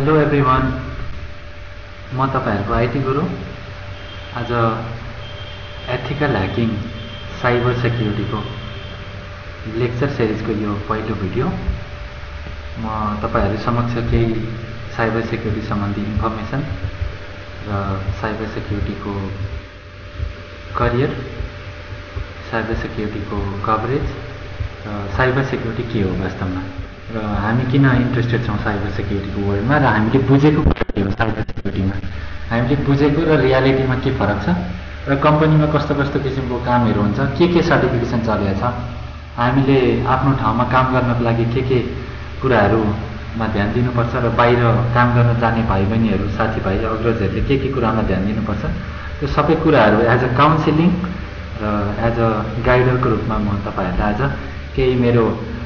Hello every one म तपाईँहरूको IT गुरु। आज एथिकल ह्याकिङ साइबर सेक्युरिटीको लेक्चर सिरिजको यो पहिलो भिडियो म तपाईँहरू समक्ष केही साइबर सेक्युरिटी सम्बन्धी इन्फर्मेसन र साइबर सेक्युरिटीको करियर साइबर सेक्युरिटीको कभरेज र साइबर सेक्युरिटी के हो वास्तवमा। र हामी किन इन्ट्रेस्टेड छौँ साइबर सेक्युरिटीको वर्ल्डमा र हामीले बुझेको के हो साइबर सेक्युरिटीमा हामीले बुझेको र रियालिटीमा के फरक छ? र कम्पनीमा कस्तो कस्तो किसिमको कामहरू हुन्छ? के के सर्टिफिकेसन चलेको छ? हामीले आफ्नो ठाउँमा काम गर्नको लागि के के कुराहरूमा ध्यान दिनुपर्छ र बाहिर काम गर्न जाने भाइ बहिनीहरू साथीभाइ अग्रजहरूले के के कुरामा ध्यान दिनुपर्छ? त्यो सबै कुराहरू एज अ काउन्सिलिङ र एज अ गाइडरको रूपमा म तपाईँहरूलाई आज केही मेरो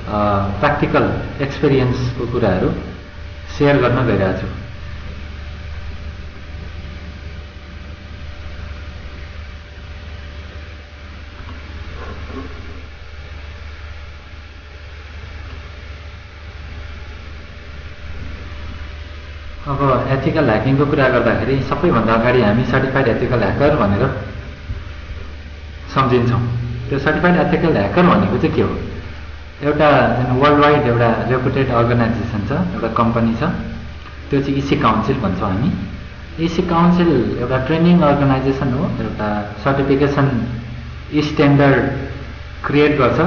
प्र्याक्टिकल एक्सपिरियन्सको कुराहरू सेयर गर्न गइरहेको छु अब एथिकल ह्याकिङको कुरा गर्दाखेरि सबैभन्दा अगाडि हामी सर्टिफाइड एथिकल ह्याकर भनेर सम्झिन्छौँ। त्यो सर्टिफाइड एथिकल ह्याकर भनेको चाहिँ के हो? एउटा जुन वर्ल्ड वाइड एउटा रेपुटेड अर्गनाइजेसन छ एउटा कम्पनी छ त्यो चाहिँ इसी काउन्सिल भन्छौँ हामी। इसी काउन्सिल एउटा ट्रेनिङ अर्गनाइजेसन हो एउटा सर्टिफिकेसन स्ट्यान्डर्ड क्रिएट गर्छ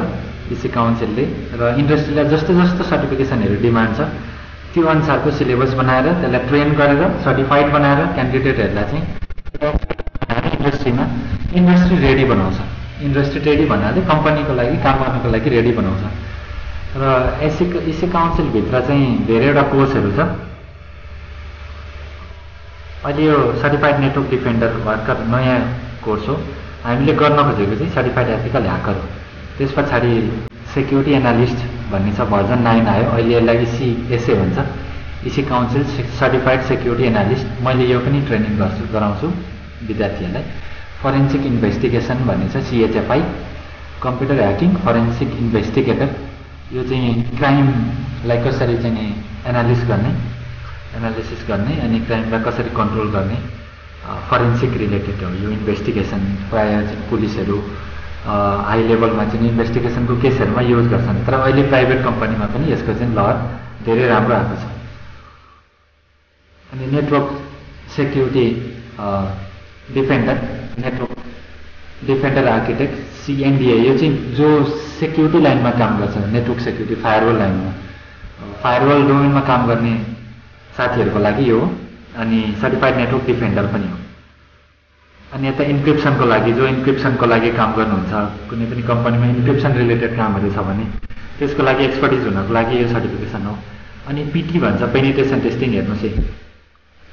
इसी काउन्सिलले र इन्डस्ट्रीलाई जस्तो जस्तो सर्टिफिकेसनहरू डिमान्ड छ त्यो अनुसारको सिलेबस बनाएर त्यसलाई ट्रेन गरेर सर्टिफाइड बनाएर क्यान्डिडेटहरूलाई चाहिँ इन्डस्ट्रीमा इन्डस्ट्री रेडी बनाउँछ। इन्डस्ट्री रेडी भन्नाले कम्पनीको लागि काम गर्नको लागि रेडी बनाउँछ। र एसी इसी काउन्सिलभित्र चाहिँ धेरैवटा कोर्सहरू छ। अहिले यो सर्टिफाइड नेटवर्क डिफेन्डर भर्खर नयाँ कोर्स हो। हामीले गर्न खोजेको चाहिँ सर्टिफाइड एथिकल ह्याकर हो। त्यस पछाडि सेक्युरिटी एनालिस्ट भन्ने छ भर्जन नाइन आयो। अहिले यसलाई इसी एसए भन्छ। EC council certified security analyst मैले यो पनि ट्रेनिङ गर्छु गराउँछु विद्यार्थीहरूलाई। फरेन्सिक इन्भेस्टिगेसन भन्ने छ CHFI computer hacking forensic investigator यो चाहिँ क्राइमलाई कसरी चाहिँ एनालिस गर्ने एनालिसिस गर्ने अनि क्राइमलाई कसरी कन्ट्रोल गर्ने फरेन्सिक रिलेटेड हो। यो इन्भेस्टिगेसन प्रायः चाहिँ पुलिसहरू हाई लेभलमा चाहिँ इन्भेस्टिगेसनको केसहरूमा युज गर्छन्। तर अहिले प्राइभेट कम्पनीमा पनि यसको चाहिँ लहर धेरै राम्रो आएको छ। अनि network security defender network defender architect CNDA यो चाहिँ जो सेक्युरिटी लाइनमा काम गर्छ नेटवर्क सेक्युरिटी फायरवल लाइनमा फायरवल डोमेनमा काम गर्ने साथीहरूको लागि यो हो अनि सर्टिफाइड नेटवर्क डिफेन्डर पनि हो। अनि यता इन्क्रिप्सनको लागि जो इन्क्रिप्सनको लागि काम गर्नुहुन्छ कुनै पनि कम्पनीमा इन्क्रिप्सन रिलेटेड कामहरू छ भने त्यसको लागि एक्सपर्टिज हुनको लागि यो सर्टिफिकेसन हो। अनि पिटी भन्छ पेनिटेसन टेस्टिङ हेर्नुहोस् है।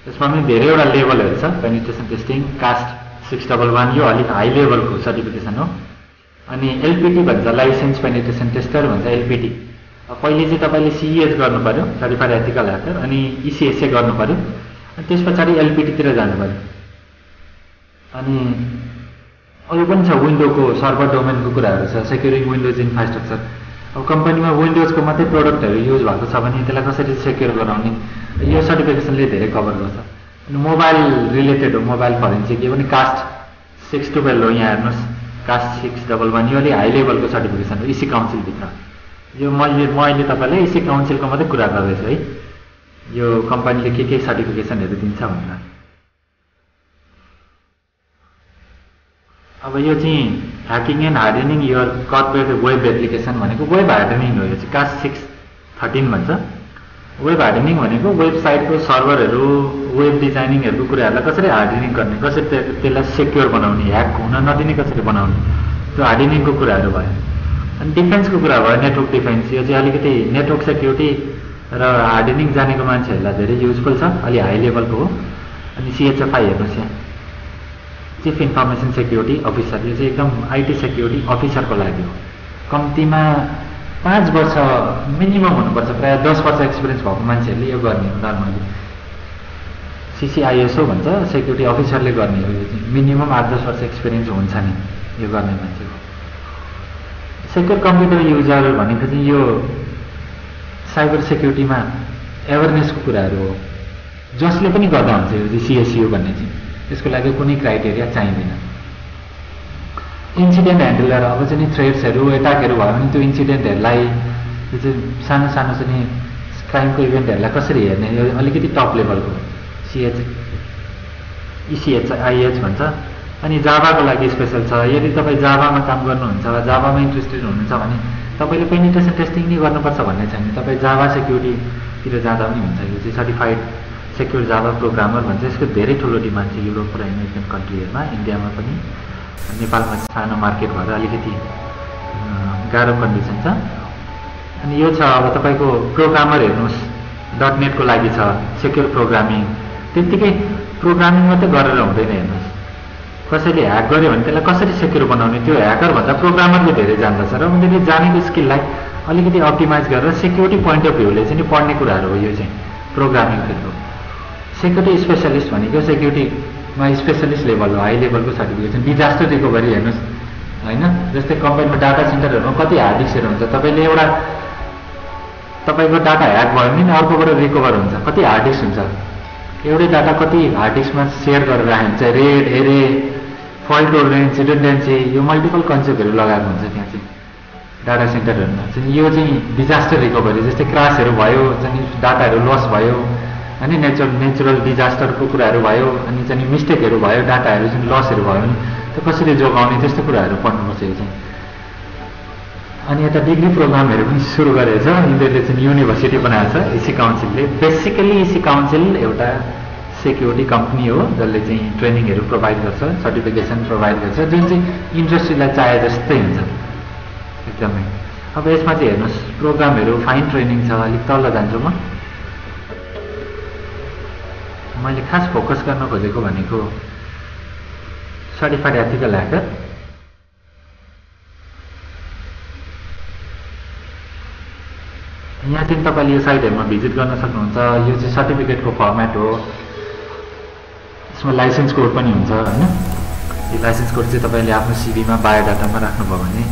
त्यसमा पनि धेरैवटा लेभलहरू छ penetration testing CAST six double one यो अलिक हाई लेभलको सर्टिफिकेसन हो। अनि एलपिटी भन्छ लाइसेन्स पेनिटेसन टेस्टर भन्छ एलपिटी पहिले चाहिँ तपाईँले सिइएस गर्नु पऱ्यो सर्टिफाइड एथिकल ह्याकर अनि इसिएसए गर्नु पऱ्यो अनि त्यस पछाडि एलपिटीतिर जानु पऱ्यो अनि अरू पनि छ विन्डोको सर्भर डोमेनको कुराहरू छ सेक्युरिङ विन्डोज इन्फ्रास्ट्रक्चर अब कम्पनीमा विन्डोजको मात्रै प्रडक्टहरू युज भएको छ भने त्यसलाई कसरी सेक्योर गराउने? यो सर्टिफिकेसनले धेरै कभर गर्छ। मोबाइल रिलेटेड हो मोबाइल फरेन्सिक यो पनि कास्ट सिक्स टुवेल्भ हो यहाँ हेर्नुहोस्। कास्ट सिक्स डबल वान यो अलिक हाई लेभलको सर्टिफिकेसन हो इसी काउन्सिलभित्र यो मैले म अहिले तपाईँलाई इसी काउन्सिलको मात्रै कुरा गर्दैछु है। यो कम्पनीले के के सर्टिफिकेसनहरू दिन्छ भनेर। अब यो चाहिँ ह्याकिङ एन्ड हार्डनिङ यो कर्पोरेट वेब एप्लिकेसन भनेको वेब हार्डनिङ हो। यो चाहिँ कास्ट सिक्स थर्टिन भन्छ। वेब हार्डनिङ भनेको वेबसाइटको सर्भरहरू वेब डिजाइनिङहरूको कुराहरूलाई कसरी हार्डनिङ गर्ने कसरी त्यसलाई सेक्योर बनाउने ह्याक हुन नदिने कसरी बनाउने त्यो हार्डनिङको कुराहरू भयो। अनि डिफेन्सको कुरा भयो नेटवर्क डिफेन्स यो चाहिँ अलिकति नेटवर्क सेक्युरिटी र हार्डनिङ जानेको मान्छेहरूलाई धेरै युजफुल छ अलि हाई लेभलको हो। अनि सिएचएफआई हेर्नुहोस् यहाँ। चिफ इन्फर्मेसन सेक्युरिटी अफिसर यो चाहिँ एकदम आइटी सेक्युरिटी अफिसरको लागि हो। कम्तीमा पाँच वर्ष मिनिमम हुनुपर्छ प्रायः दस वर्ष एक्सपिरियन्स भएको मान्छेहरूले यो गर्ने हो नर्मली सिसिआइएसओ भन्छ सेक्युरिटी अफिसरले गर्ने हो यो चाहिँ। मिनिमम आठ दस वर्ष एक्सपिरियन्स हुन्छ नि यो गर्ने मान्छेको सेक्युर कम्प्युटर युजर भनेको चाहिँ यो साइबर सेक्युरिटीमा एवेरनेसको कुराहरू हो। जसले पनि गर्दा हुन्छ यो चाहिँ सिएसयु भन्ने चाहिँ। यसको लागि कुनै क्राइटेरिया चाहिँदैन। इन्सिडेन्ट ह्यान्डलर अब चाहिँ थ्रेड्सहरू एट्याकहरू भयो भने त्यो इन्सिडेन्टहरूलाई त्यो चाहिँ सानो सानो चाहिँ क्राइमको इभेन्टहरूलाई कसरी हेर्ने? यो अलिकति टप लेभलको सिएच इसिएच आइएच भन्छ। अनि जाभाको लागि स्पेसल छ। यदि तपाईँ जाभामा काम गर्नुहुन्छ जाभामा इन्ट्रेस्टेड हुनुहुन्छ भने तपाईँले पेनिटेसन टेस्टिङ नै गर्नुपर्छ भन्ने छैन। तपाईँ जाभा सेक्युरिटीतिर जाँदा पनि हुन्छ। यो चाहिँ सर्टिफाइड सेक्युर जाभा प्रोग्रामर भन्छ। यसको धेरै ठुलो डिमान्ड छ। युरोप र अमेरिकन कन्ट्रीहरूमा इन्डियामा पनि। नेपालमा सानो मार्केट भएर अलिकति गाह्रो कन्डिसन छ। अनि यो छ अब तपाईँको प्रोग्रामर हेर्नुहोस्। डट नेटको लागि छ सेक्युर प्रोग्रामिङ त्यत्तिकै प्रोग्रामिङ मात्रै गरेर हुँदैन हेर्नुहोस्। कसैले ह्याक गर्यो भने त्यसलाई कसरी सेक्युर बनाउने? त्यो ह्याकरभन्दा प्रोग्रामरले धेरै जान्दछ र उनीहरूले जानेको स्किललाई अलिकति अप्टिमाइज गरेर सेक्युरिटी पोइन्ट अफ भ्यूले चाहिँ पढ्ने कुराहरू हो। यो चाहिँ प्रोग्रामिङ फिल्डको सेक्युरिटी स्पेसलिस्ट भनेको सेक्युरिटीमा स्पेसलिस्ट लेभल हो हाई लेभलको सर्टिफिकेसन डिजास्टर रिकभरी हेर्नुहोस् होइन? जस्तै कम्पनीमा डाटा सेन्टरहरूमा कति हार्ड डिस्कहरू हुन्छ तपाईँले एउटा तपाईँको डाटा ह्याक भयो भने अर्कोबाट रिकभर हुन्छ कति हार्ड डिस्क हुन्छ? एउटै डाटा कति हार्ड डिस्कमा सेयर गरेर राखेको हुन्छ रेड एरे फल्ट टोलरेन्स रिडन्डेन्सी यो मल्टिपल कन्सेप्टहरू लगाएको हुन्छ त्यहाँ चाहिँ डाटा सेन्टरहरूमा चाहिँ यो चाहिँ डिजास्टर रिकभरी जस्तै क्रासहरू भयो चाहिँ डाटाहरू लस भयो। होइन नेचुरल नेचुरल डिजास्टरको कुराहरू भयो अनि चाहिँ मिस्टेकहरू भयो डाटाहरू चाहिँ लसहरू भयो भने त्यो कसरी जोगाउने त्यस्तो कुराहरू पढ्नुपर्छ यो चाहिँ अनि यता डिग्री प्रोग्रामहरू पनि सुरु गरेको छ यिनीहरूले चाहिँ युनिभर्सिटी बनाएको छ इसी काउन्सिलले बेसिकली इसी काउन्सिल एउटा सेक्युरिटी कम्पनी हो जसले चाहिँ ट्रेनिङहरू प्रोभाइड गर्छ सर्टिफिकेसन प्रोभाइड गर्छ जुन चाहिँ इन्डस्ट्रीलाई चाहे जस्तै हुन्छ। एकदमै। अब यसमा चाहिँ हेर्नुहोस् प्रोग्रामहरू फाइन ट्रेनिङ छ अलिक तल जान्छु म। मैले खास फोकस गर्न खोजेको भनेको सर्टिफाइड एथिकल ह्याकर यहाँ चाहिँ तपाईँले यो साइटहरूमा भिजिट गर्न सक्नुहुन्छ। यो चाहिँ सर्टिफिकेटको फर्मेट हो। यसमा लाइसेन्स कोड पनि हुन्छ होइन। यो लाइसेन्स कोड चाहिँ तपाईँले आफ्नो सिबीमा बायोडाटामा राख्नुभयो भने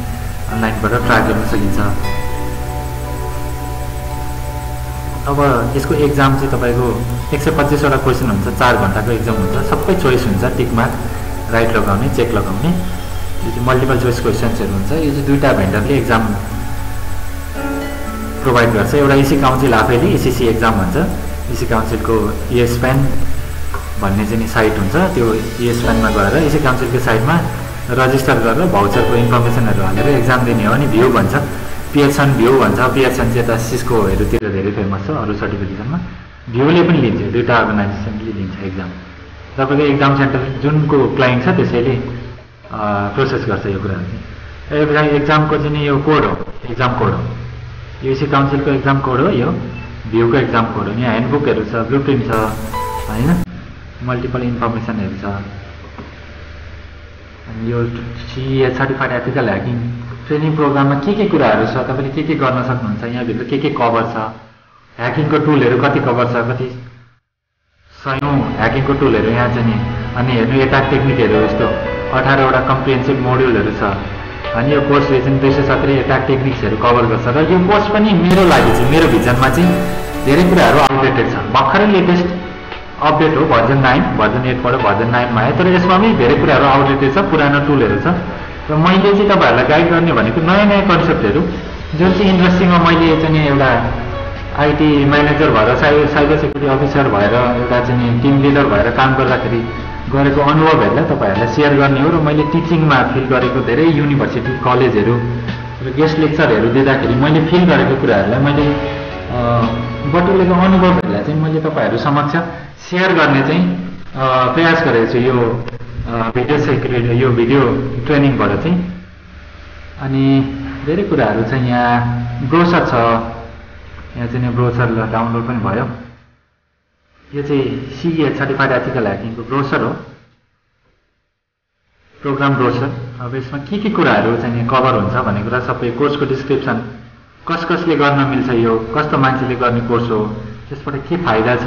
अनलाइनबाट ट्र्याक गर्न सकिन्छ। अब यसको एक्जाम चाहिँ तपाईँको एक सय पच्चिसवटा क्वेसन हुन्छ चार घन्टाको एक्जाम हुन्छ सबै चोइस हुन्छ टिकमा राइट लगाउने चेक लगाउने। यो चाहिँ मल्टिपल चोइस क्वेसन्सहरू हुन्छ। यो चाहिँ दुईवटा भेन्डरले एक्जाम प्रोभाइड गर्छ। एउटा इसी काउन्सिल आफैले इसिसी एक्जाम भन्छ इसी काउन्सिलको इएसप्यान भन्ने चाहिँ साइट हुन्छ। त्यो इएसप्यानमा गएर इसी काउन्सिलको साइटमा रजिस्टर गरेर भाउचरको इन्फर्मेसनहरू हालेर एक्जाम दिने हो अनि भ्यू भन्छ। पिएचसन भ्यू भन्छ। पिएचसन चाहिँ यता सिस्कोहरूतिर धेरै फेमस छ अरू सर्टिफिकेसनमा भ्यूले पनि लिन्छ दुईवटा अर्गनाइजेसनले लिन्छ एक्जाम तपाईँको एक्जाम सेन्टर जुनको क्लाइन्ट छ त्यसैले प्रोसेस गर्छ यो कुराहरू चाहिँ। एक्जामको चाहिँ यो कोड हो एक्जाम कोड हो। युसी काउन्सिलको एक्जाम कोड हो यो भ्यूको एक्जाम कोड हो। यहाँ ह्यान्डबुकहरू छ ब्लु प्रिन्ट छ होइन? मल्टिपल इन्फर्मेसनहरू छ। अनि यो सिए सर्टिफाइड एथिकल ह्याकिङ ट्रेनिङ प्रोग्राममा के के कुराहरू छ तपाईँले के के गर्न सक्नुहुन्छ? यहाँभित्र के के कभर छ? ह्याकिङको टुलहरू कति कभर छ कति सयौँ ह्याकिङको टुलहरू यहाँ चाहिँ नि। अनि हेर्नु एटाक टेक्निकहरू यस्तो अठारवटा कम्प्रिहेन्सिभ मोड्युलहरू छ। अनि यो कोर्सले चाहिँ दुई सय सत्तरी एटाक टेक्निक्सहरू कभर गर्छ। र यो कोर्स पनि मेरो लागि चाहिँ मेरो भिजनमा चाहिँ धेरै कुराहरू आउटडेटेड छ भर्खरै लेटेस्ट अपडेट हो भर्जन नाइन भर्जन एटबाट भर्जन नाइनमा आयो। तर यसमा पनि धेरै कुराहरू आउटडेटेड छ पुरानो टुलहरू छ। र मैले चाहिँ तपाईँहरूलाई गाइड गर्ने भनेको नयाँ नयाँ कन्सेप्टहरू जुन चाहिँ इन्डस्ट्रीमा मैले चाहिँ एउटा आइटी म्यानेजर भएर साइबर साइबर सेक्युरिटी अफिसर भएर एउटा चाहिँ टिम लिडर भएर काम गर्दाखेरि गरेको अनुभवहरूलाई तपाईँहरूलाई सेयर गर्ने हो र मैले टिचिङमा फिल गरेको धेरै युनिभर्सिटी कलेजहरू र गेस्ट लेक्चरहरू दिँदाखेरि मैले फिल गरेको कुराहरूलाई मैले बटुलेको अनुभवहरूलाई चाहिँ मैले तपाईँहरू समक्ष सेयर गर्ने चाहिँ प्रयास गरेको छु यो भिडियो सेक्युरिटी यो भिडियो ट्रेनिङबाट चाहिँ। अनि धेरै कुराहरू चाहिँ यहाँ ब्रोसर छ। यहाँ चाहिँ ब्रोसर डाउनलोड पनि भयो। यो चाहिँ सिए सर्टिफाइड एथिकल ह्याकिङको ब्रोसर हो। प्रोग्राम ब्रोसर अब यसमा के के कुराहरू चाहिँ कभर हुन्छ भन्ने कुरा सबै कोर्सको डिस्क्रिप्सन कस कसले गर्न मिल्छ यो? कस्तो मान्छेले गर्ने कोर्स हो? त्यसबाट के फाइदा छ?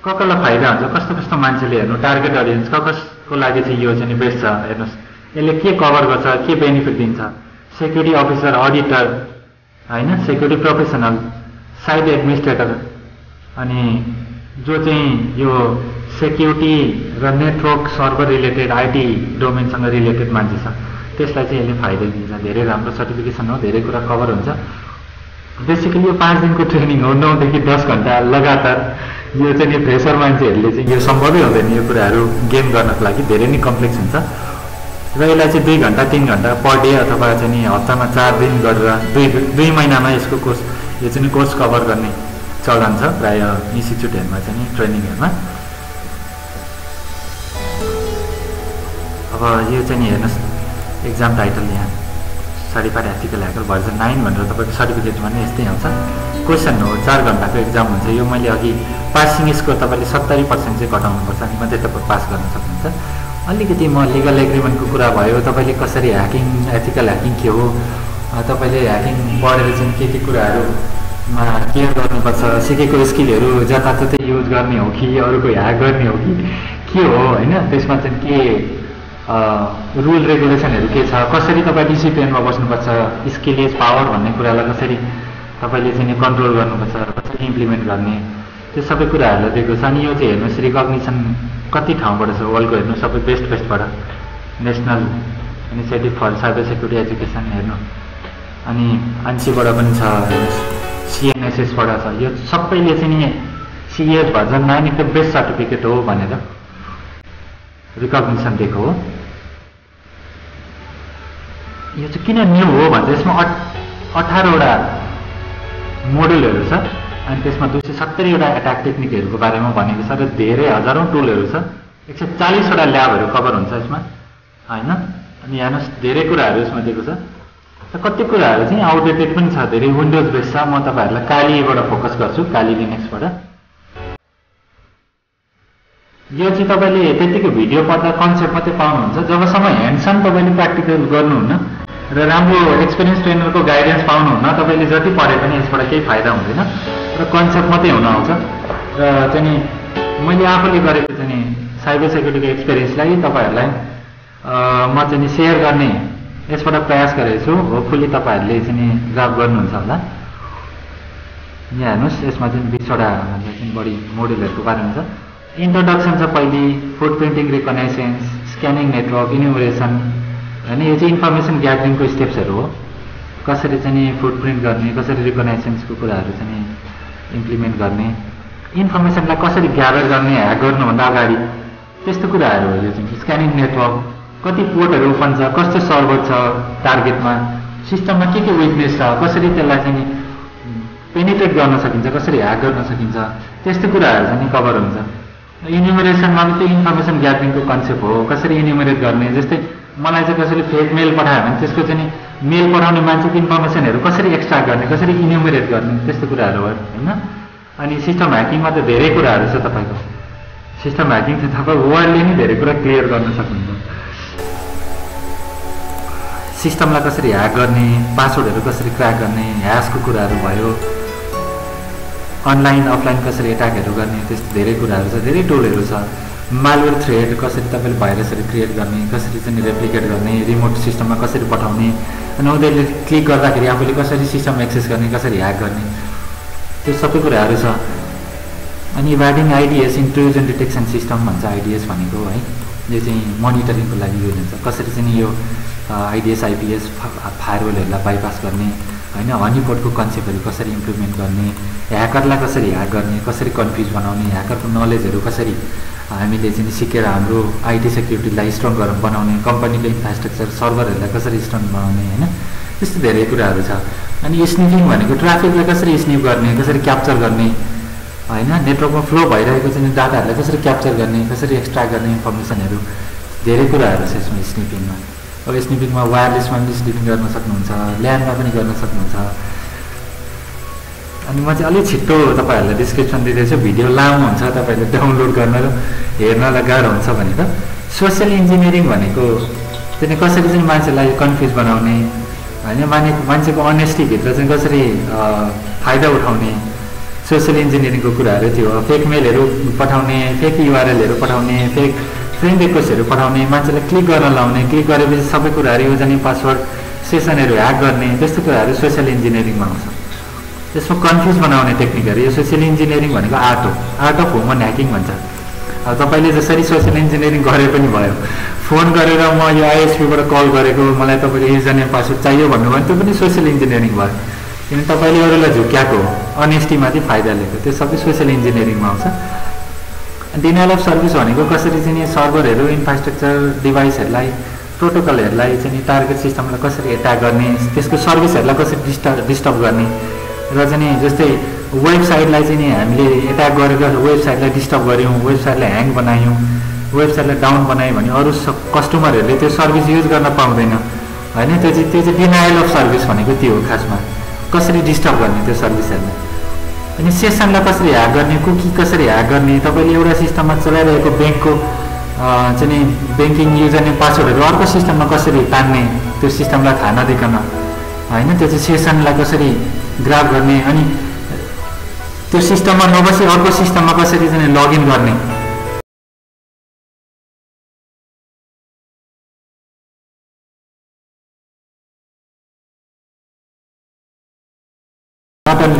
क कसलाई फाइदा हुन्छ? कस्तो कस्तो मान्छेले हेर्नु? टार्गेट अडियन्स क कसको लागि चाहिँ यो चाहिँ बेस्ट छ? हेर्नुहोस्। यसले के कभर गर्छ? के बेनिफिट दिन्छ? सेक्युरिटी अफिसर अडिटर होइन सेक्युरिटी प्रोफेसनल साइट एडमिनिस्ट्रेटर अनि जो चाहिँ यो सेक्युरिटी र नेटवर्क सर्भर रिलेटेड आइटी डोमेनसँग रिलेटेड मान्छे छ त्यसलाई चाहिँ यसले फाइदा दिन्छ। धेरै राम्रो सर्टिफिकेसन हो धेरै कुरा कभर हुन्छ। बेसिकली यो पाँच दिनको ट्रेनिङ हो नौदेखि दस घन्टा लगातार। यो चाहिँ नि फ्रेसर मान्छेहरूले चाहिँ यो सम्भवै हुँदैन यो कुराहरू गेम गर्नको लागि धेरै नै कम्प्लेक्स हुन्छ। र यसलाई चाहिँ दुई घन्टा तिन घन्टा पर डे अथवा चाहिँ हप्तामा चार दिन गरेर दुई दुई महिनामा यसको कोर्स यो चाहिँ कोर्स कभर गर्ने चलन छ प्रायः इन्स्टिच्युटहरूमा चाहिँ नि ट्रेनिङहरूमा अब यो चाहिँ नि हेर्नुहोस् एक्जाम टाइटल यहाँ certified ethical hacker version nine भनेर तपाईँको सर्टिफिकेटमा नि यस्तै आउँछ। क्वेसन हो चार घन्टाको एक्जाम हुन्छ यो मैले अघि पासिङ स्कोर तपाईँले सत्तरी पर्सेन्ट चाहिँ घटाउनुपर्छ अनि मात्रै तपाईँ पास गर्न सक्नुहुन्छ। अलिकति म लिगल एग्रिमेन्टको कुरा भयो। तपाईँले कसरी ह्याकिङ एथिकल ह्याकिङ के हो? तपाईँले ह्याकिङ पढेर चाहिँ के के कुराहरूमा केयर गर्नुपर्छ? सिकेको स्किलहरू जताततै युज गर्ने हो कि अरूको ह्याक गर्ने हो कि? के हो होइन? त्यसमा चाहिँ के रुल रेगुलेसनहरू के छ? कसरी तपाईँ डिसिप्लिनमा बस्नुपर्छ? स्किल इज पावर भन्ने कुरालाई कसरी तपाईँले चाहिँ कन्ट्रोल गर्नुपर्छ? कसरी इम्प्लिमेन्ट गर्ने? त्यो सबै कुराहरूलाई दिएको छ अनि यो चाहिँ हेर्नुहोस् रिकग्निसन कति ठाउँबाट छ वर्ल्डको हेर्नु सबै best बेस्टबाट। National initiative for cyber security education हेर्नु। अनि आन्सीबाट पनि छ सिएनएसएसबाट छ। यो सबैले चाहिँ नि सिएस भर्जन एकदम बेस्ट सर्टिफिकेट हो भनेर रिकग्निसन दिएको हो। यो चाहिँ किन न्यू हो भन्छ यसमा अठ अठारवटा मोडलहरू छ। अनि त्यसमा दुई सय सत्तरीवटा एट्याक टेक्निकहरूको बारेमा भनेको छ र धेरै हजारौँ टुलहरू छ। एक सय चालिसवटा ल्याबहरू कभर हुन्छ यसमा होइन? अनि हेर्नुहोस् धेरै कुराहरू यसमा दिएको छ। र कति कुराहरू चाहिँ आउटडेटेड पनि छ। धेरै विन्डोज बेस छ। म तपाईँहरूलाई कालीबाट फोकस गर्छु काली लिनेक्सबाट यो चाहिँ तपाईँले त्यतिको भिडियो पढ्दा कन्सेप्ट मात्रै पाउनुहुन्छ। जबसम्म ह्यान्डसम तपाईँले प्र्याक्टिकल गर्नुहुन्न। र राम्रो एक्सपिरियन्स ट्रेनरको गाइडेन्स पाउनुहुन्न। तपाईँले जति पढे पनि यसबाट केही फाइदा हुँदैन। र कन्सेप्ट मात्रै हुन आउँछ। र चाहिँ मैले आफूले गरेको चाहिँ नि साइबर सेक्युरिटीको एक्सपिरियन्सलाई तपाईँहरूलाई म चाहिँ नि सेयर गर्ने यसबाट प्रयास गरेको छु होपफुल्ली तपाईँहरूले चाहिँ नि ग्राफ गर्नुहुन्छ होला। यहाँ हेर्नुहोस् यसमा चाहिँ बिसवटा चाहिँ बढी मोडलहरूको बारेमा छ। इन्ट्रोडक्सन छ पहिले footprinting reconnaissance scanning network enumeration होइन यो चाहिँ इन्फर्मेसन ग्यादरिङको स्टेप्सहरू हो। कसरी चाहिँ नि फुड प्रिन्ट गर्ने कसरी रिकनेसेन्सको कुराहरू चाहिँ इम्प्लिमेन्ट गर्ने इन्फर्मेसनलाई कसरी ग्यादर गर्ने ह्याक गर्नुभन्दा अगाडि त्यस्तो कुराहरू हो। यो चाहिँ स्क्यानिङ नेटवर्क कति पोर्टहरू ओपन छ कस्तो सर्भर छ टार्गेटमा सिस्टममा के के विकनेस छ कसरी त्यसलाई चाहिँ पेनिट्रेट गर्न सकिन्छ कसरी ह्याक गर्न सकिन्छ त्यस्तो कुराहरू चाहिँ नि कभर हुन्छ इन्युमरेसनमा पनि त्यो इन्फर्मेसन ग्यादरिङको कन्सेप्ट हो। कसरी इन्युमरेट गर्ने जस्तै मलाई चाहिँ कसैले फेक मेल पठायो भने त्यसको चाहिँ मेल पठाउने मान्छेको इन्फर्मेसनहरू कसरी एक्सट्र्याक्ट गर्ने कसरी इन्युमरेट गर्ने त्यस्तो कुराहरू हो होइन? अनि सिस्टम ह्याकिङमा त धेरै कुराहरू छ तपाईँको। सिस्टम ह्याकिङ चाहिँ तपाईँ वर्डले नै धेरै कुरा क्लियर गर्न सक्नुहुन्छ। सिस्टमलाई कसरी ह्याक गर्ने पासवर्डहरू कसरी क्र्याक गर्ने ह्यासको कुराहरू भयो अनलाइन अफलाइन कसरी एट्याकहरू गर्ने त्यस्तो धेरै कुराहरू छ धेरै टोलहरू छ। मालवेयर थ्रेड कसरी तपाईँले भाइरसहरू क्रिएट गर्ने कसरी चाहिँ रेप्लिकेट गर्ने रिमोट सिस्टममा कसरी पठाउने अनि उनीहरूले क्लिक गर्दाखेरि आफूले कसरी सिस्टम एक्सेस गर्ने कसरी ह्याक गर्ने त्यो सबै कुराहरू छ। अनि evading IDS intrusion detection system भन्छ आइडिएस भनेको है यो चाहिँ मोनिटरिङको लागि युज हुन्छ। कसरी चाहिँ यो आइडिएस आइपिएस फायरवेलहरूलाई बाइपास गर्ने होइन हनीपोटको कन्सेप्टहरू कसरी इम्प्लिमेन्ट गर्ने ह्याकरलाई कसरी ह्याक गर्ने कसरी कन्फ्युज बनाउने ह्याकरको नलेजहरू कसरी हामीले चाहिँ सिकेर हाम्रो आइटी सेक्युरिटीलाई स्ट्रङ गरेर बनाउने कम्पनीको इन्फ्रास्ट्रक्चर सर्भरहरूलाई कसरी स्ट्रङ बनाउने होइन? त्यस्तो धेरै कुराहरू छ। अनि स्निपिङ भनेको ट्राफिकलाई कसरी स्निप गर्ने कसरी क्याप्चर गर्ने होइन? नेटवर्कमा फ्लो भइरहेको चाहिँ डाटाहरूलाई कसरी क्याप्चर गर्ने कसरी एक्सट्रा गर्ने इन्फर्मेसनहरू धेरै कुराहरू छ यसमा स्निपिङमा अब स्निपिङमा वायरलेसमा पनि स्निपिङ गर्न सक्नुहुन्छ ल्यान्डमा पनि गर्न सक्नुहुन्छ। अनि म चाहिँ अलिक छिट्टो तपाईँहरूलाई डिस्क्रिप्सन दिँदैछु भिडियो लामो हुन्छ तपाईँहरूले डाउनलोड गर्न र हेर्नलाई गाह्रो हुन्छ भनेर। सोसियल इन्जिनियरिङ भनेको चाहिँ कसरी चाहिँ मान्छेलाई कन्फ्युज बनाउने होइन माने मान्छेको अनेस्टीभित्र चाहिँ कसरी फाइदा उठाउने सोसियल इन्जिनियरिङको कुराहरू थियो। फेक मेलहरू पठाउने फेक युआरएलहरू पठाउने फेक फ्रेन्ड रिक्वेस्टहरू पठाउने मान्छेलाई क्लिक गर्न लाउने क्लिक गरेपछि सबै कुराहरू युजर पासवर्ड सेसनहरू ह्याक गर्ने त्यस्तो कुराहरू सोसियल इन्जिनियरिङमा आउँछ। त्यसमा कन्फ्युज बनाउने टेक्निकहरू यो सोसियल इन्जिनियरिङ भनेको आर्ट हो। आर्ट अफ ह्युमन ह्याकिङ भन्छ। अब तपाईँले जसरी सोसियल इन्जिनियरिङ गरे पनि भयो। फोन गरेर म यो आइएसपीबाट कल गरेको मलाई तपाईँले युजर पासवर्ड चाहियो भन्नुभयो भने त्यो पनि सोसियल इन्जिनियरिङ भयो। किन तपाईँले अरूलाई झुक्याएको अनेस्टीमाथि फाइदा लिएको। त्यो सबै सोसियल इन्जिनियरिङमा आउँछ। डिनाइल अफ सर्भिस भनेको कसरी चाहिँ सर्भरहरू इन्फ्रास्ट्रक्चर डिभाइसहरूलाई प्रोटोकलहरूलाई चाहिँ टार्गेट सिस्टमलाई कसरी एट्याक गर्ने त्यसको सर्भिसहरूलाई कसरी डिस्टर्ब डिस्टर्ब गर्ने र चाहिँ जस्तै वेबसाइटलाई चाहिँ नि हामीले एट्याक गरेर वेबसाइटलाई डिस्टर्ब गऱ्यौँ वेबसाइटलाई ह्याङ बनायौँ वेबसाइटलाई डाउन बनायौँ भने अरू कस्टमरहरूले त्यो सर्भिस युज गर्न पाउँदैन। होइन? त्यो चाहिँ त्यो चाहिँ डिनायल अफ सर्भिस भनेको त्यो हो खासमा। कसरी डिस्टर्ब गर्ने त्यो सर्भिसहरूलाई अनि सेसनलाई कसरी ह्याक गर्ने कुकी कसरी ह्याक गर्ने तपाईँले एउटा सिस्टममा चलाइरहेको ब्याङ्कको चाहिँ ब्याङ्किङ युजर नेम पासवर्डहरू अर्को सिस्टममा कसरी तान्ने त्यो सिस्टमलाई थाहा नदिकन होइन? त्यो चाहिँ सेसनलाई कसरी ग्राफ गर्ने अनि त्यो सिस्टममा नबसी अर्को सिस्टममा कसरी चाहिँ लगइन गर्ने?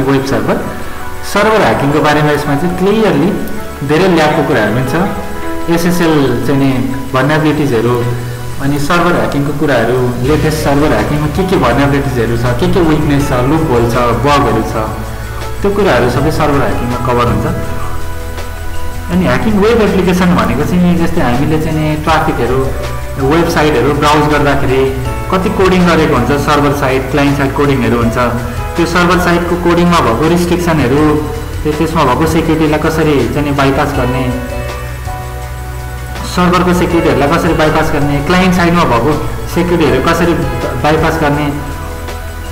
वेब सर्भर सर्भर ह्याकिङको बारेमा यसमा चाहिँ क्लियरली धेरै ल्याबको कुराहरू पनि छ। एसएसएल चाहिँ नि भर्नाबिलिटिजहरू अनि सर्भर ह्याकिङको कुराहरू लेटेस्ट सर्भर ह्याकिङमा के के भर्नाबिलिटिजहरू छ के के विकनेस छ लुप होल छ बगहरू छ त्यो कुराहरू सबै सर्भर ह्याकिङमा कभर हुन्छ। अनि ह्याकिङ वेब एप्लिकेसन भनेको चाहिँ जस्तै हामीले चाहिँ ट्राफिकहरू वेबसाइटहरू ब्राउज गर्दाखेरि कति कोडिङ गरेको हुन्छ सर्भर साइड क्लाइन्ट साइड कोडिङहरू हुन्छ। त्यो सर्भर साइडको कोडिङमा भएको रिस्ट्रिक्सनहरू त्यो त्यसमा भएको सेक्युरिटीलाई कसरी चाहिँ बाइपास गर्ने सर्भरको सेक्युरिटीहरूलाई कसरी बाइपास गर्ने क्लाइन्ट साइडमा भएको सेक्युरिटीहरू कसरी बाइपास गर्ने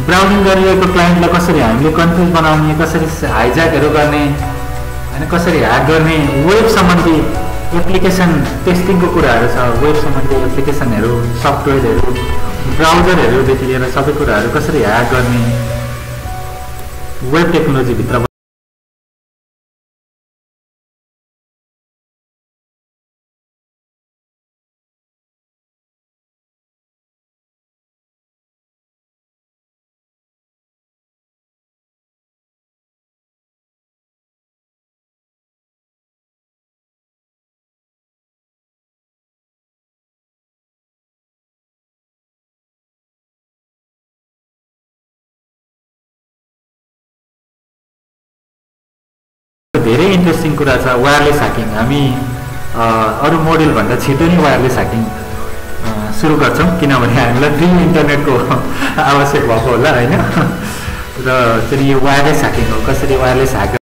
ब्राउजिङ गरिरहेको क्लाइन्टलाई कसरी हामीले कन्फ्युज बनाउने कसरी हाइज्याकहरू गर्ने होइन कसरी ह्याक गर्ने वेब सम्बन्धी एप्लिकेसन टेस्टिङको कुराहरू छ वेब सम्बन्धी एप्लिकेसनहरू सफ्टवेयरहरू ब्राउजरहरूदेखि लिएर सबै कुराहरू कसरी ह्याक गर्ने वेब टेक्नोलोजीभित्र इन्ट्रेस्टिङ कुरा छ वायरलेस ह्याकिङ हामी अरू मोडलभन्दा छिटो नै वायरलेस ह्याकिङ सुरु गर्छौँ किनभने हामीलाई फ्री इन्टरनेटको आवश्यक भएको होला होइन? र चाहिँ यो वायरलेस ह्याकिङ हो कसरी वायरलेस ह्याक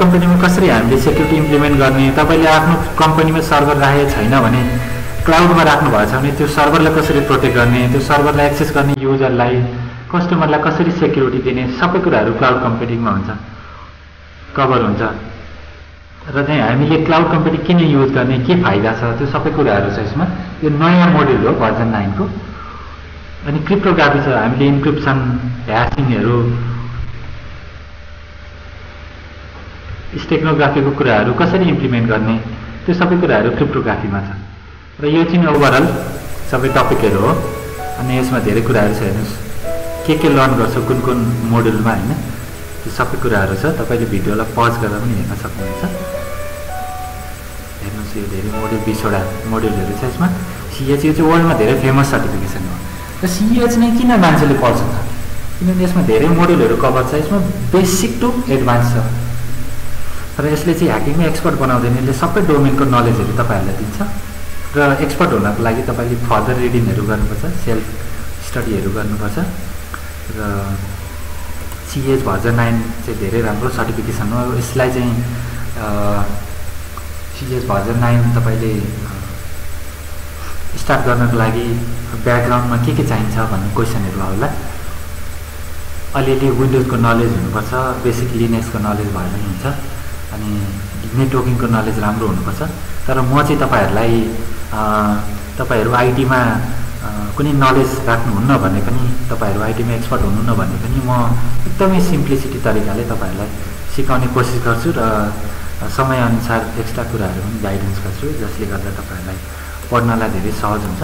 कम्पनीमा कसरी हामीले सेक्युरिटी इम्प्लिमेन्ट गर्ने तपाईँले आफ्नो कम्पनीमा सर्भर राखेको छैन भने क्लाउडमा राख्नु भएको छ भने त्यो सर्भरलाई कसरी प्रोटेक्ट गर्ने त्यो सर्भरलाई एक्सेस गर्ने युजरलाई कस्टमरलाई कसरी सेक्युरिटी दिने सबै कुराहरू क्लाउड कम्प्युटिङमा हुन्छ कभर हुन्छ। र चाहिँ हामीले क्लाउड कम्प्युटिङ किन युज गर्ने के फाइदा छ त्यो सबै कुराहरू छ यसमा। यो नयाँ मोडल हो भर्जन नाइनको अनि क्रिप्टोग्राफी छ हामीले इन्क्रिप्सन ह्यासिङहरू स्टेक्नोग्राफीको कुराहरू कसरी इम्प्लिमेन्ट गर्ने त्यो सबै कुराहरू क्रिप्टोग्राफीमा छ। र यो चाहिँ ओभरअल सबै टपिकहरू हो। अनि यसमा धेरै कुराहरू छ हेर्नुहोस्। के के लर्न गर्छ कुन कुन मोडलमा होइन? त्यो सबै कुराहरू छ। तपाईँले भिडियोलाई पज गरेर पनि हेर्न सक्नुहुन्छ। हेर्नुहोस् यो धेरै मोडल बिसवटा मोडलहरू छ यसमा। सिएच यो चाहिँ वर्ल्डमा धेरै फेमस सर्टिफिकेसन हो। र सिएच नै किन मान्छेले पढ्छ किनभने यसमा धेरै मोडलहरू कभर छ। यसमा बेसिक टु एडभान्स छ। तर यसले चाहिँ ह्याकिङमा एक्सपर्ट बनाउँदैन। यसले सबै डोमेनको नलेजहरू तपाईँहरूलाई दिन्छ र एक्सपर्ट हुनको लागि तपाईँले फर्दर रिडिङहरू गर्नुपर्छ सेल्फ स्टडीहरू गर्नुपर्छ र सिएच भर्जन नाइन चाहिँ धेरै राम्रो सर्टिफिकेसन हो। यसलाई चाहिँ सिएच भर्जन नाइन तपाईँले स्टार्ट गर्नको लागि ब्याकग्राउन्डमा के के चाहिन्छ भन्ने क्वेसनहरू आउला। अलिअलि विन्डोजको नलेज हुनुपर्छ बेसिक लिनेक्सको नलेज भए पनि हुन्छ। अनि नेटवर्किङको नलेज राम्रो हुनुपर्छ। तर म चाहिँ तपाईँहरूलाई तपाईँहरू आइटीमा कुनै नलेज राख्नुहुन्न भने पनि तपाईँहरू आइटीमा एक्सपर्ट हुनुहुन्न भने पनि म एकदमै सिम्प्लिसिटी तरिकाले तपाईँहरूलाई सिकाउने कोसिस गर्छु र समयअनुसार एक्स्ट्रा कुराहरू पनि गाइडेन्स गर्छु जसले गर्दा तपाईँहरूलाई पढ्नलाई धेरै सहज हुन्छ।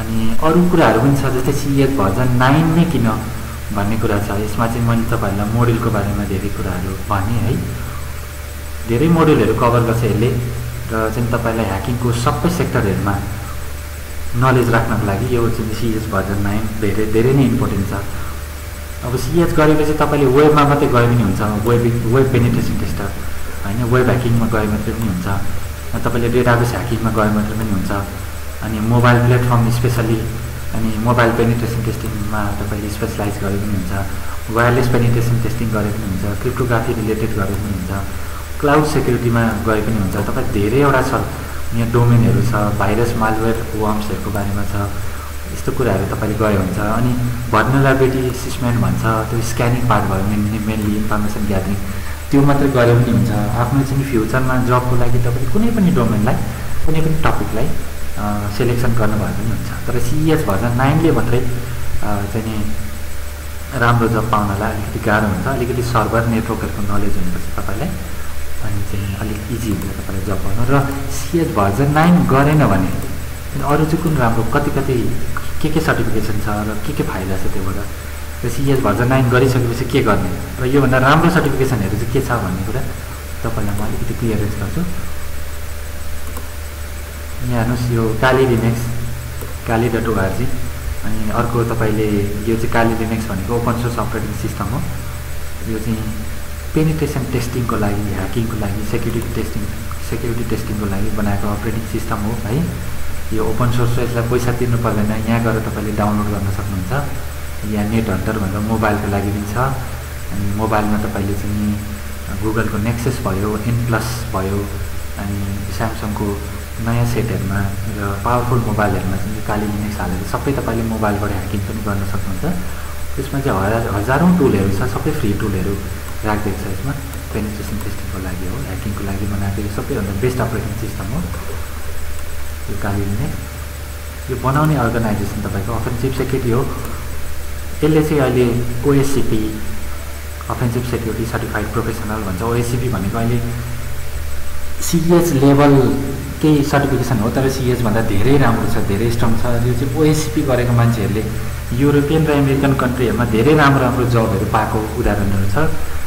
अनि अरू कुराहरू पनि छ जस्तै सिएच भर्जन नाइन नै किन भन्ने कुरा छ। यसमा चाहिँ मैले तपाईँहरूलाई मोडलको बारेमा धेरै कुराहरू भनेँ है। धेरै मोडलहरू कभर गर्छ यसले र चाहिँ तपाईँलाई ह्याकिङको सबै सेक्टरहरूमा नलेज राख्नको लागि यो चाहिँ सिएच भर्जन नाइन धेरै धेरै नै इम्पोर्टेन्ट छ। अब सिएच गरेपछि तपाईँले वेबमा मात्रै गए पनि हुन्छ वेब वेब पेनिट्रेसन टेस्टर होइन? वेब ह्याकिङमा गए मात्रै पनि हुन्छ। तपाईँले डेटाबेस ह्याकिङमा गए मात्रै पनि हुन्छ। अनि मोबाइल प्लेटफर्म स्पेसली अनि मोबाइल पेनिट्रेसन टेस्टिङमा तपाईँले स्पेसलाइज गरे पनि हुन्छ। वायरलेस पेनिट्रेसन टेस्टिङ गरे पनि हुन्छ। क्रिप्टोग्राफी रिलेटेड गरे पनि हुन्छ। क्लाउड सेक्युरिटीमा गए पनि हुन्छ। तपाईँ धेरैवटा छ। यहाँ डोमेनहरू छ भाइरस मालवेयर वर्म्सहरूको बारेमा छ। यस्तो कुराहरू तपाईँले गयो हुन्छ। अनि भर्नलाबिलिटी सिस्मेन्ट भन्छ। त्यो स्क्यानिङ पार्ट भयो मेनली मेनली इन्फर्मेसन ग्यादरिङ त्यो मात्रै गरे पनि हुन्छ। आफ्नो चाहिँ फ्युचरमा जबको लागि तपाईँले कुनै पनि डोमेनलाई कुनै पनि टपिकलाई सेलेक्सन गर्नुभयो पनि हुन्छ। तर सिइएस भर्जन नाइनले मात्रै चाहिँ राम्रो जब पाउनलाई अलिकति गाह्रो हुन्छ। अलिकति सर्भर नेटवर्कहरूको नलेज हुनुपर्छ तपाईँलाई। अनि चाहिँ अलिक इजी हुन्छ तपाईँलाई जब पाउनु र सिएच भर्जन नाइन गरेन भने अरू चाहिँ कुन राम्रो कति कति के के सर्टिफिकेसन छ र के के फाइदा छ त्योबाट? र सिएच भर्जन नाइन गरिसकेपछि के गर्ने? र योभन्दा राम्रो सर्टिफिकेसनहरू चाहिँ के छ भन्ने कुरा तपाईँलाई म अलिकति क्लियरेन्स गर्छु। यहाँ हेर्नुहोस् यो Kali Linux Kali dot ORG अनि अर्को तपाईँले यो चाहिँ काली लिनेक्स भनेको ओपन सोर्स अपरेटिङ सिस्टम हो। यो चाहिँ पेनिट्रेसन टेस्टिङको लागि ह्याकिङको लागि सेक्युरिटी टेस्टिङ सेक्युरिटी टेस्टिङको लागि बनाएको अपरेटिङ सिस्टम हो है। यो ओपन सोर्स हो यसलाई पैसा तिर्नु पर्दैन यहाँ गएर तपाईँले डाउनलोड गर्न सक्नुहुन्छ। यहाँ नेट हन्टर भनेर मोबाइलको लागि पनि छ। अनि मोबाइलमा तपाईँले चाहिँ गुगलको नेक्सेस भयो एन प्लस भयो अनि स्यामसङको नयाँ सेटहरूमा र पावरफुल मोबाइलहरूमा चाहिँ काली लिनेक्स हालेर सबै तपाईँले मोबाइलबाट ह्याकिङ पनि गर्न सक्नुहुन्छ। त्यसमा चाहिँ हजार हजारौँ टुलहरू छ सबै फ्री टुलहरू राखिदिएको छ यसमा। पेनिट्रेसन टेस्टिङको लागि हो ह्याकिङको लागि बनाएको यो सबैभन्दा बेस्ट अपरेटिङ सिस्टम हो। यो काली लिनेक्स यो बनाउने अर्गनाइजेसन तपाईँको अफेन्सिभ सेक्युरिटी हो। यसले चाहिँ अहिले OSCP offensive security certified professional भन्छ। ओएससिपी भनेको अहिले सिएच लेभल केही सर्टिफिकेसन हो तर सिएचभन्दा धेरै राम्रो छ धेरै स्ट्रङ छ। यो चाहिँ ओएससिपी गरेको मान्छेहरूले युरोपियन र अमेरिकन कन्ट्रीहरूमा धेरै राम्रो राम्रो जबहरू पाएको उदाहरणहरू छ।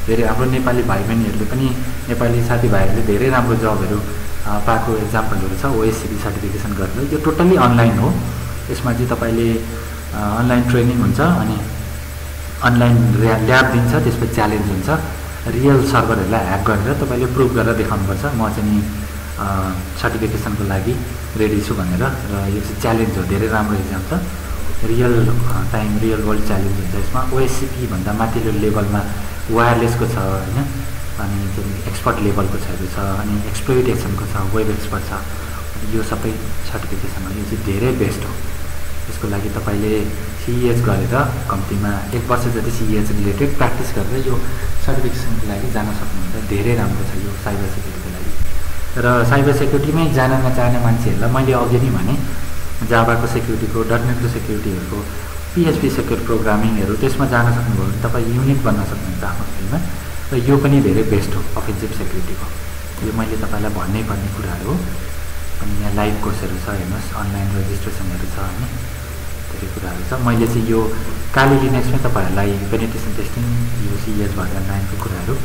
धेरै हाम्रो नेपाली भाइ बहिनीहरूले पनि नेपाली साथीभाइहरूले धेरै राम्रो जबहरू पाएको इक्जाम्पलहरू छ ओएससिबी सर्टिफिकेसन गरेर यो टोटल्ली अनलाइन हो। यसमा चाहिँ तपाईँले अनलाइन ट्रेनिङ हुन्छ अनि अनलाइन ल्या ल्याब दिन्छ त्यसपछि च्यालेन्ज हुन्छ। रियल सर्भरहरूलाई ह्याक गरेर तपाईँले प्रुभ गरेर देखाउनुपर्छ। म चाहिँ नि सर्टिफिकेसनको लागि रेडी छु भनेर र यो चाहिँ च्यालेन्ज हो। धेरै राम्रो इक्जाम छ। Real time real world challenge हुन्छ। यसमा ओएससिपी भन्दा माथिल्लो लेभलमा वायरलेसको छ होइन? अनि जुन एक्सपर्ट लेभलको छहरू छ अनि एक्सप्लोइटेसनको छ वेब एक्सपर्ट छ यो सबै सर्टिफिकेसनमा यो चाहिँ धेरै बेस्ट हो। यसको लागि तपाईँले सिइएच गरेर कम्तीमा एक वर्ष जति सिइएच रिलेटेड प्र्याक्टिस गरेर यो सर्टिफिकेसनको लागि जान सक्नुहुन्छ। धेरै राम्रो छ यो साइबर सेक्युरिटीको लागि। र साइबर सेक्युरिटीमै जान नचाहने मान्छेहरूलाई मैले अघि नै भने जाबाको सेक्युरिटीको डटनेटको सेक्युरिटीहरूको पिएचपी सेक्युर प्रोग्रामिङहरू त्यसमा जान सक्नुभयो भने तपाईँ युनिक बन्न सक्नुहुन्छ आफ्नो फिल्डमा र यो पनि धेरै बेस्ट हो अफेन्सिभ सेक्युरिटीको यो मैले तपाईँलाई भन्नै पर्ने कुराहरू हो। अनि यहाँ लाइभ कोर्सहरू छ हेर्नुहोस् अनलाइन रेजिस्ट्रेसनहरू छ होइन? धेरै कुराहरू छ। मैले चाहिँ यो काली लिनेक्समै तपाईँहरूलाई पेनिटेसन टेस्टिङ यो सिएच भर्जन नाइनको कुराहरू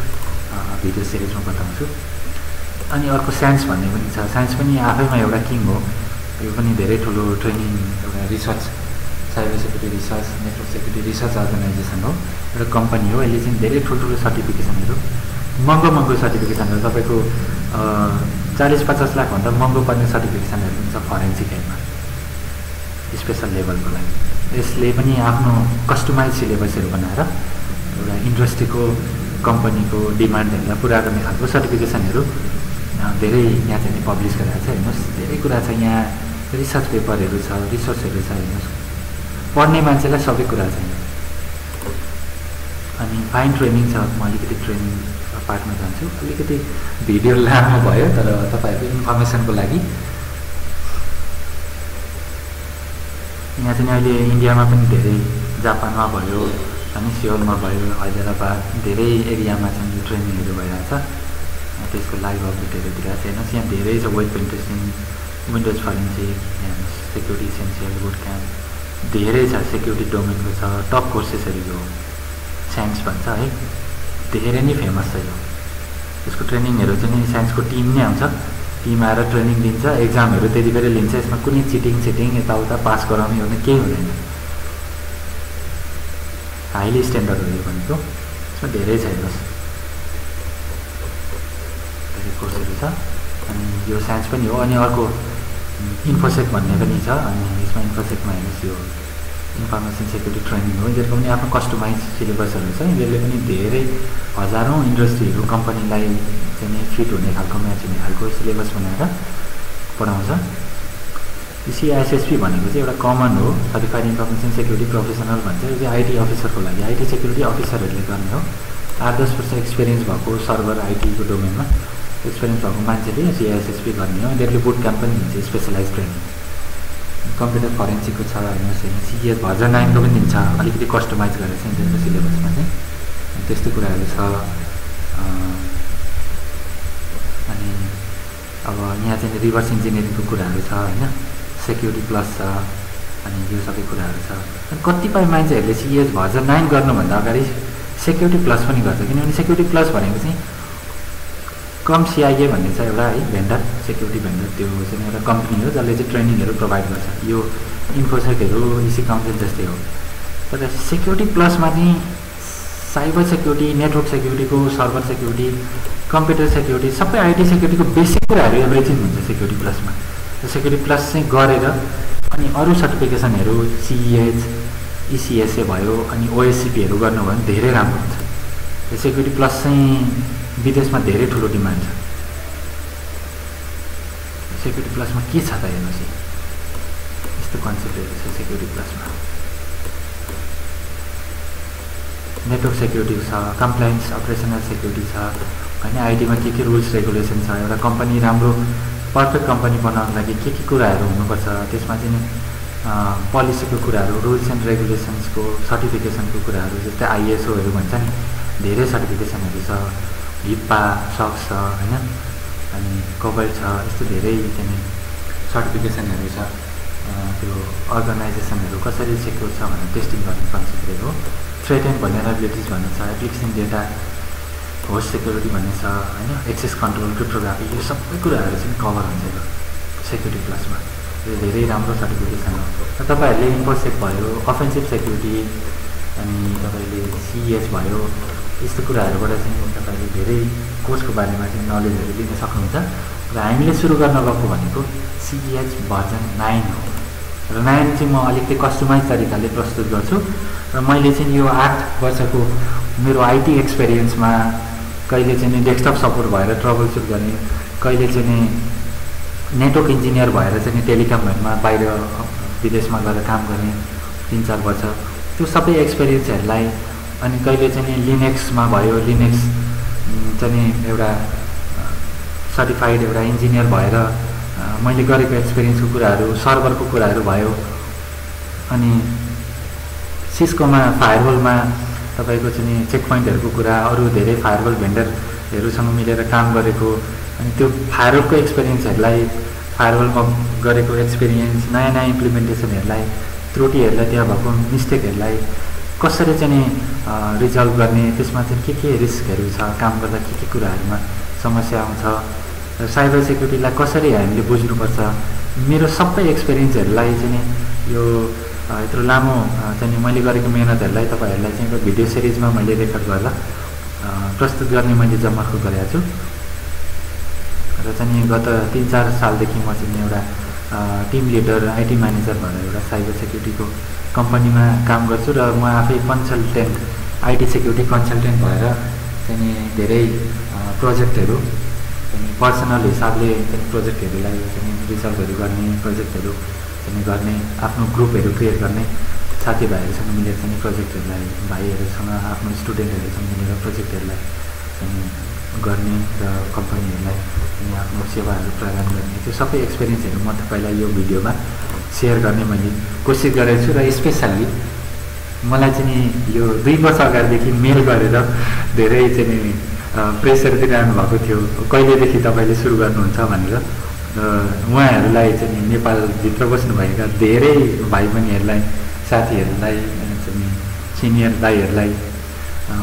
भिडियो सिरिजमा बताउँछु। अनि अर्को साइन्स भन्ने पनि छ। साइन्स पनि आफैमा एउटा किङ हो। यो पनि धेरै ठुलो ट्रेनिङ एउटा research cyber security research network security research organisation हो एउटा कम्पनी हो। यसले चाहिँ धेरै ठुल्ठुलो सर्टिफिकेसनहरू महँगो महँगो सर्टिफिकेसनहरू तपाईँको चालिस पचास लाखभन्दा महँगो पर्ने सर्टिफिकेसनहरू पनि छ फरेन्सिक हेल्थमा स्पेसल लेभलको लागि। यसले पनि आफ्नो कस्टमाइज सिलेबसहरू बनाएर एउटा इन्डस्ट्रीको कम्पनीको डिमान्डहरूलाई पुरा गर्ने खालको सर्टिफिकेसनहरू धेरै यहाँ चाहिँ पब्लिस गरेर छ। हेर्नुहोस् धेरै कुरा छ यहाँ। रिसर्च पेपरहरू छ रिसोर्सहरू छ हेर्नुहोस्। पढ्ने मान्छेलाई सबै कुरा छ। अनि फाइन ट्रेनिङ छ म अलिकति ट्रेनिङ पार्टमा जान्छु। अलिकति भिडियो लामो भयो तर तपाईँहरूको इन्फर्मेसनको लागि? यहाँ चाहिँ अहिले इन्डियामा पनि धेरै जापानमा भयो अनि सियोलमा भयो हैदराबाद धेरै एरियामा चाहिँ ट्रेनिङहरू भइरहेछ। त्यसको लाइभ अपडेटहरू दिइरहेको छ हेर्नुहोस् यहाँ धेरै छ web pentesting Windows forensic security essential boot camp धेरै छ सेक्युरिटी डोमेनको छ टप कोर्सेसहरू यो साइन्स भन्छ है। धेरै नै फेमस छ यो। यसको ट्रेनिङहरू चाहिँ साइन्सको टिम नै आउँछ। टिम आएर ट्रेनिङ दिन्छ एक्जामहरू त्यति बेरै लिन्छ यसमा कुनै चिटिङ सिटिङ यताउता पास गराउने ओर्ने केही हुँदैन। हाइली स्ट्यान्डर्ड हो यो भनेको। यसमा धेरै छ हेर्नुहोस्। धेरै कोर्सहरू छ। अनि यो साइन्स पनि हो। अनि अर्को इन्फोसेक भन्ने पनि छ। अनि यसमा इन्फोसेकमा हेर्नुहोस् यो इन्फर्मेसन सेक्युरिटी ट्रेनिङ हो। यिनीहरूको पनि आफ्नो कस्टमाइज सिलेबसहरू छ। यिनीहरूले पनि धेरै हजारौँ इन्डस्ट्रीहरू कम्पनीलाई चाहिँ फिट हुने खालको म्याच हुने खालको सिलेबस बनाएर पढाउँछ। सिआइएसएसपी भनेको चाहिँ एउटा कमन हो। सर्टिफाइड इन्फर्मेसन सेक्युरिटी प्रोफेसनल भन्छ। यो चाहिँ आइटी अफिसरको लागि। आइटी सेक्युरिटी अफिसरहरूले गर्ने हो। आठ दस वर्ष एक्सपिरियन्स भएको सर्भर आइटीको डोमेनमा। एक्सपिरियन्स भएको मान्छेले सिआइएसएसपी गर्ने हो यिनीहरूले बुट क्याम्प पनि दिन्छ स्पेसलाइज ट्रेनिङ कम्प्युटर फरेन्सिकको छ हेर्नुहोस् होइन सिएस भर्जन नाइनको पनि दिन्छ। अलिकति कस्टमाइज गरेर चाहिँ यिनीहरूको सिलेबसमा चाहिँ। त्यस्तो कुराहरू छ। अनि अब यहाँ चाहिँ रिभर्स इन्जिनियरिङको कुराहरू छ होइन? सेक्युरिटी प्लस छ। अनि यो सबै कुराहरू छ। कतिपय मान्छेहरूले सिएस भर्जन नाइन गर्नुभन्दा अगाडि सेक्युरिटी प्लस पनि गर्छ। किनभने सेक्युरिटी प्लस भनेको चाहिँ कम सिआइए भन्ने छ एउटा है भेन्डर सेक्युरिटी भेन्डर त्यो चाहिँ एउटा कम्पनी हो जसले चाहिँ ट्रेनिङहरू प्रोभाइड गर्छ। यो इन्फोसेकहरू इसी काउन्सिल जस्तै हो। तर सेक्युरिटी प्लसमा चाहिँ साइबर सेक्युरिटी नेटवर्क सेक्युरिटीको सर्भर सेक्युरिटी कम्प्युटर सेक्युरिटी सबै आइटी सेक्युरिटीको बेसिक कुराहरू एभरेजिङ हुन्छ सेक्युरिटी प्लसमा सेक्युरिटी प्लस चाहिँ गरेर अनि अरू सर्टिफिकेसनहरू सिइएच इसिएसए भयो अनि ओएससिपीहरू गर्नुभयो भने धेरै राम्रो हुन्छ। सेक्युरिटी प्लस चाहिँ विदेशमा धेरै ठुलो डिमान्ड छ। सेक्युरिटी प्लसमा के छ त हेर्नुहोस् यस्तो कन्सेप्टहरू छ सेक्युरिटी प्लसमा नेटवर्क सेक्युरिटी छ कम्प्लाइन्स अपरेसनल सेक्युरिटी छ होइन आइटीमा के के रुल्स रेगुलेसन छ एउटा कम्पनी राम्रो पर्फेक्ट कम्पनी बनाउनको लागि के के कुराहरू हुनुपर्छ त्यसमा चाहिँ पोलिसीको कुराहरू रुल्स एन्ड रेगुलेसन्सको सर्टिफिकेसनको कुराहरू जस्तै आइएसओहरू भन्छ नि धेरै सर्टिफिकेसनहरू छ हिप्पा सक्स छ होइन? अनि कबल छ यस्तो धेरै चाहिँ सर्टिफिकेसनहरू छ। त्यो अर्गनाइजेसनहरू कसरी सेक्योर छ भनेर टेस्टिङ गर्ने कन्सेप्टहरू हो। थ्रेट एन्ड भनरेबिलिटिज भन्ने छ एप्लिकेसन डेटा होस्ट सेक्युरिटी भन्ने छ होइन? एक्सेस कन्ट्रोल क्रिप्टोग्राफी यो सबै कुराहरू चाहिँ कभर हुन्छ यो सेक्युरिटी प्लसमा यो धेरै राम्रो सर्टिफिकेसन हो। तपाईँहरूले इन्फोसेक भयो अफेन्सिभ सेक्युरिटी अनि तपाईँले सिएस भयो। यस्तो कुराहरूबाट चाहिँ तपाईँले धेरै कोर्सको बारेमा चाहिँ नलेजहरू लिन सक्नुहुन्छ। र हामीले सुरु गर्न गएको भनेको सिएच भर्जन नाइन हो। र नाइन चाहिँ म अलिकति कस्टमाइज तरिकाले प्रस्तुत गर्छु। र मैले चाहिँ यो आठ वर्षको मेरो आइटी एक्सपिरियन्समा कहिले चाहिँ डेस्कटप सपोर्ट भएर ट्रबल सुट गर्ने कहिले चाहिँ नेटवर्क इन्जिनियर भएर चाहिँ टेलिकमहरूमा बाहिर विदेशमा गएर काम गर्ने तिन चार वर्ष त्यो सबै एक्सपिरियन्सहरूलाई अनि कहिले चाहिँ लिनेक्समा भयो लिनेक्स चाहिँ एउटा सर्टिफाइड एउटा इन्जिनियर भएर मैले गरेको एक्सपिरियन्सको कुराहरू सर्भरको कुराहरू भयो। अनि सिस्कोमा फायरवलमा तपाईँको चाहिँ चेक पोइन्टहरूको कुरा अरू धेरै फायरवल भेन्डरहरूसँग मिलेर काम गरेको। अनि त्यो फायरवलको एक्सपिरियन्सहरूलाई फायरवलमा गरेको एक्सपिरियन्स नयाँ नयाँ इम्प्लिमेन्टेसनहरूलाई त्रुटिहरूलाई त्यहाँ भएको मिस्टेकहरूलाई कसरी चाहिँ रिजल्भ गर्ने त्यसमा चाहिँ के के रिस्कहरू छ काम गर्दा के के कुराहरूमा समस्या आउँछ र साइबर सेक्युरिटीलाई कसरी हामीले बुझ्नुपर्छ मेरो सबै एक्सपिरियन्सहरूलाई चाहिँ यो यत्रो लामो चाहिँ मैले गरेको मेहनतहरूलाई तपाईँहरूलाई चाहिँ एउटा भिडियो सिरिजमा मैले रेकर्ड गरेर प्रस्तुत गर्ने मैले जमर्को गरेको छु। र चाहिँ गत तिन चार सालदेखि म चाहिँ एउटा टिम लिडर आइटी म्यानेजर भएर एउटा साइबर सेक्युरिटीको कम्पनीमा काम गर्छु र म आफै कन्सल्टेन्ट आइटी सेक्युरिटी कन्सल्टेन्ट भएर चाहिँ धेरै प्रोजेक्टहरू पर्सनल हिसाबले चाहिँ प्रोजेक्टहरूलाई चाहिँ रिजल्भहरू गर्ने प्रोजेक्टहरू चाहिँ गर्ने आफ्नो ग्रुपहरू क्रिएट गर्ने साथीभाइहरूसँग मिलेर चाहिँ प्रोजेक्टहरूलाई भाइहरूसँग आफ्नो स्टुडेन्टहरूसँग मिलेर प्रोजेक्टहरूलाई चाहिँ गर्ने र कम्पनीहरूलाई आफ्नो सेवाहरू प्रदान गर्ने त्यो सबै एक्सपिरियन्सहरू म तपाईँलाई यो भिडियोमा सेयर गर्ने मैले कोसिस गरेको छु र स्पेसल्ली मलाई चाहिँ यो दुई वर्ष अगाडिदेखि मेल गरेर धेरै चाहिँ प्रेसर दिइरहनु भएको थियो। कहिलेदेखि तपाईँले सुरु गर्नुहुन्छ भनेर उहाँहरूलाई चाहिँ नेपालभित्र बस्नुभएका धेरै भाइ बहिनीहरूलाई साथीहरूलाई चाहिँ सिनियर दाईहरूलाई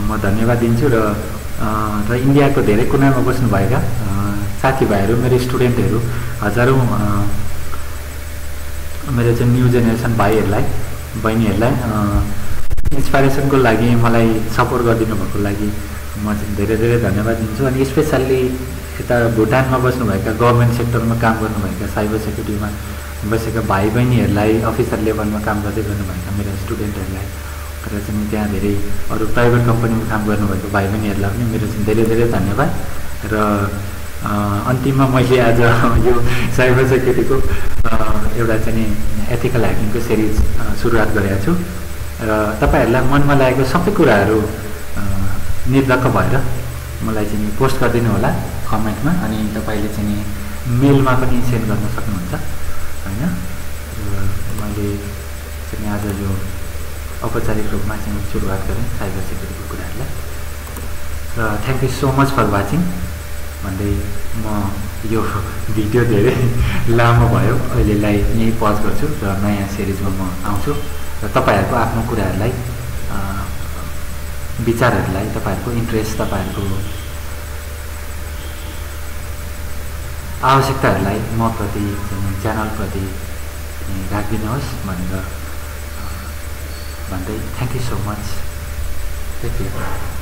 म धन्यवाद दिन्छु र र इन्डियाको धेरै कुनामा बस्नुभएका साथीभाइहरू मेरो स्टुडेन्टहरू हजारौँ मेरो चाहिँ न्यू जेनेरेसन भाइहरूलाई बहिनीहरूलाई इन्सपाइरेसनको लागि मलाई सपोर्ट गरिदिनु भएको लागि म चाहिँ धेरै धेरै धन्यवाद दिन्छु। अनि स्पेसल्ली यता भुटानमा बस्नुभएका गभर्मेन्ट सेक्टरमा काम गर्नुभएका साइबर सेक्युरिटीमा बसेका भाइ बहिनीहरूलाई अफिसर लेभलमा काम गर्दै गर्नुभएका मेरो स्टुडेन्टहरूलाई र चाहिँ त्यहाँ धेरै अरू प्राइभेट कम्पनीमा काम गर्नुभएको भाइ बहिनीहरूलाई पनि मेरो चाहिँ धेरै धेरै धन्यवाद। र अन्तिममा मैले आज यो साइबर सेक्युरिटीको एउटा चाहिँ एथिकल ह्याकिङको सिरिज सुरुवात गरेको छु। र तपाईँहरूलाई मनमा लागेको सबै कुराहरू निर्धक्क भएर मलाई चाहिँ पोस्ट गरिदिनु होला कमेन्टमा अनि तपाईँले चाहिँ मेलमा पनि सेन्ड गर्न सक्नुहुन्छ होइन? मैले चाहिँ आज यो औपचारिक रूपमा चाहिँ सुरुवात गरेँ साइबर सेक्युरिटीको कुराहरूलाई। र thank you so much for watching भन्दै म यो भिडियो धेरै लामो भयो अहिलेलाई यहीँ पज गर्छु र नयाँ सिरिजमा म आउँछु। र तपाईँहरूको आफ्नो कुराहरूलाई विचारहरूलाई तपाईँहरूको इन्ट्रेस्ट तपाईँहरूको आवश्यकताहरूलाई म प्रति च्यानलप्रति राखिदिनुहोस् भनेर भन्दै thank you so much thank you